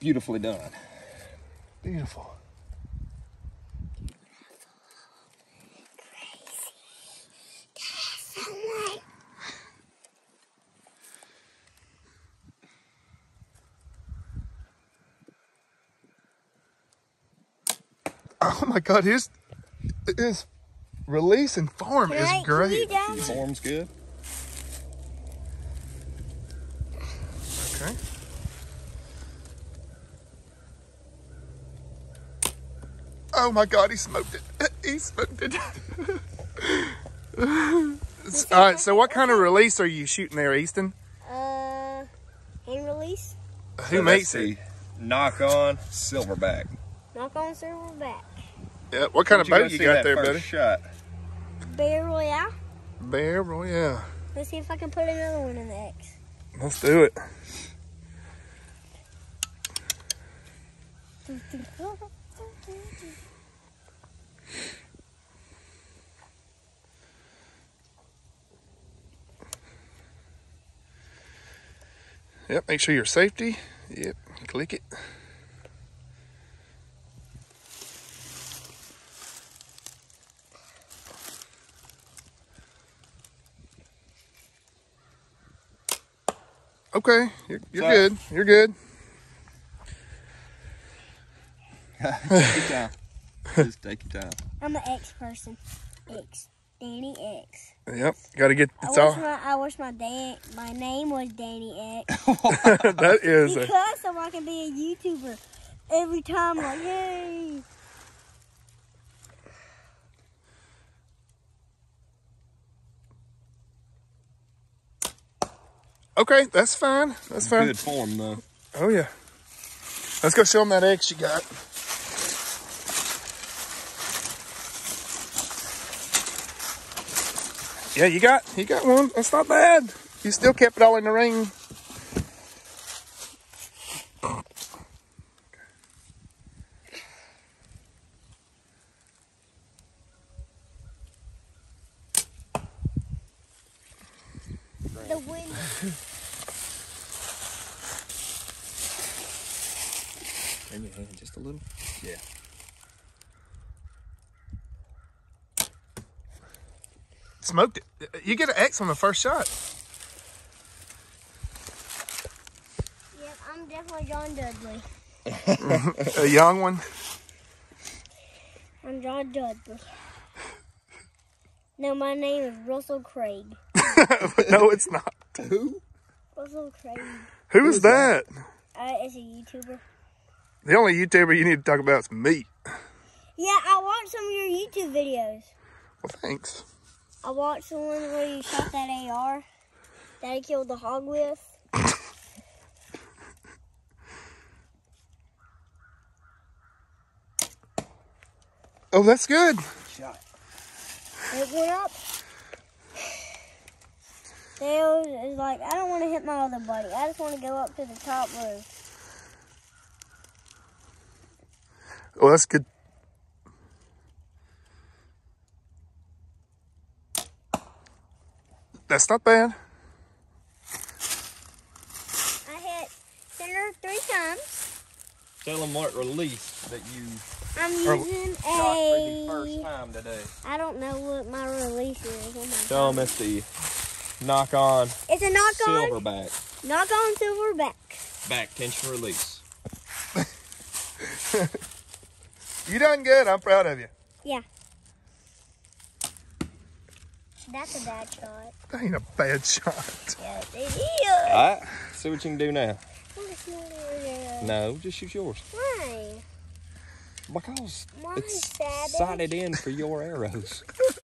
Beautifully done. Beautiful. Oh my God, his his release and form Can is I- great. Form's good. Oh my God, he smoked it. He smoked it. All right, so what kind of release are you shooting there, Easton? Uh, hand release. Who So makes that's it? Nock On silverback. Nock On silverback. Yeah, what kind of Where'd boat you go see got that there, first buddy? Shot. Bear Royale. Bear Royale. Let's see if I can put another one in the X. Let's do it. Yep, make sure your safety. Yep, click it. Okay, you're, you're good. You're good. Take your time. Just take your time. I'm an X person. X. Danny X. Yep, got to get I it's wish all. my I wish my dad my name was Danny X. that is a, because so I can be a YouTuber every time. Like, hey. okay. That's fine. That's fine. Good form though. Oh yeah. Let's go show them that X you got. Yeah, you got you got one. That's not bad. You still kept it all in the ring. The wind. Bring your hand just a little. Yeah. Smoked it. You get an X on the first shot. Yep, I'm definitely John Dudley. A young one. I'm John Dudley. No, my name is Russell Craig. no, it's not. Who? Russell Craig. Who is that? Uh, is a YouTuber. The only YouTuber you need to talk about is me. Yeah, I watched some of your YouTube videos. Well, thanks. I watched the one where you shot that AR that I killed the hog with. Oh, that's good. Shot. It went up. Dale is like, I don't want to hit my other buddy. I just want to go up to the top roof. Oh, that's good. That's not bad. I hit center three times. Tell them what release that you I'm Or- using shot for the first time today. I don't know what my release is. Oh my Tell God. them it's the Nock On It's a Nock On. silverback Nock On silverback. back Back tension release. You done good. I'm proud of you. Yeah. That's a bad shot. That ain't a bad shot. Yeah, it is. Alright, see what you can do now. What's your name? No, just shoot yours. Why? Because Why, it's Savage? sighted in for your arrows.